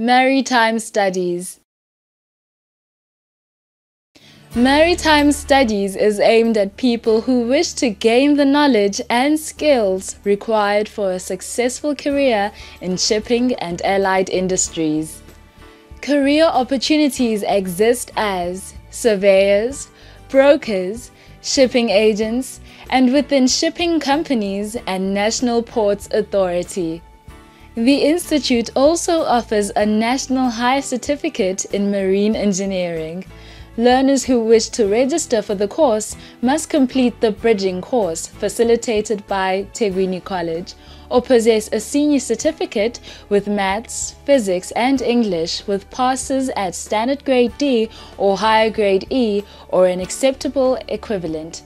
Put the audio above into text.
Maritime Studies Maritime Studies is aimed at people who wish to gain the knowledge and skills required for a successful career in shipping and allied industries. Career opportunities exist as surveyors, brokers, shipping agents, and within shipping companies and National Ports Authority. The Institute also offers a National High Certificate in Marine Engineering. Learners who wish to register for the course must complete the bridging course facilitated by Thekwini College or possess a senior certificate with maths, physics and English with passes at standard grade D or higher grade E or an acceptable equivalent.